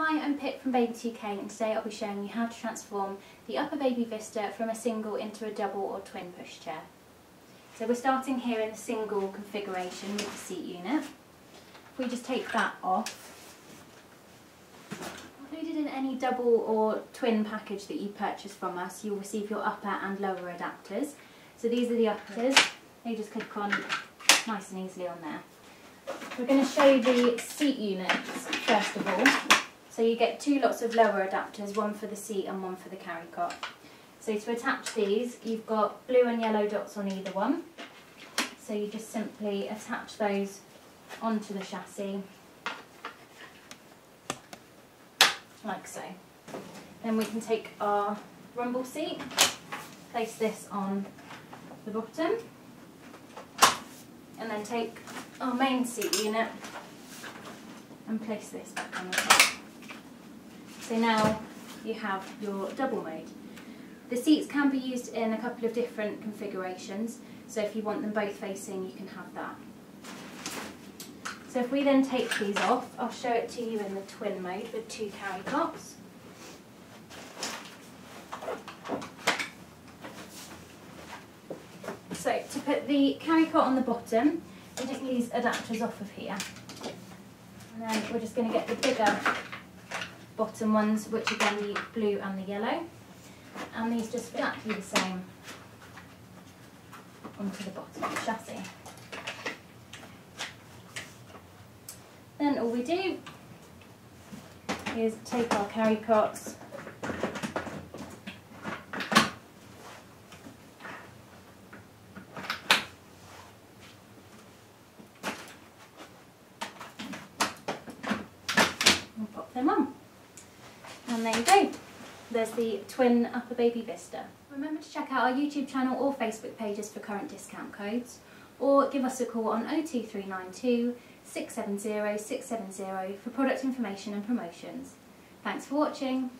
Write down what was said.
Hi, I'm Pip from Baby 2K and today I'll be showing you how to transform the UPPAbaby Vista from a single into a double or twin pushchair. So we're starting here in the single configuration with the seat unit. If we just take that off, included in any double or twin package that you purchase from us, you'll receive your upper and lower adapters. So these are the uppers, they just click on nice and easily on there. We're going to show you the seat units first of all. So you get two lots of lower adapters, one for the seat and one for the carry cot. So to attach these, you've got blue and yellow dots on either one. So you just simply attach those onto the chassis, like so. Then we can take our rumble seat, place this on the bottom, and then take our main seat unit and place this back on the top. So now you have your double mode. The seats can be used in a couple of different configurations, so if you want them both facing you can have that. So if we then take these off, I'll show it to you in the twin mode with two carry cots. So to put the carry cot on the bottom, we take these adapters off of here. And then we're just going to get the bigger bottom ones, which are then the blue and the yellow. And these just exactly the same onto the bottom of the chassis. Then all we do is take our carry cots and pop them on. And there you go. There's the twin UPPAbaby Vista. Remember to check out our YouTube channel or Facebook pages for current discount codes or give us a call on 02392 670 670 for product information and promotions. Thanks for watching.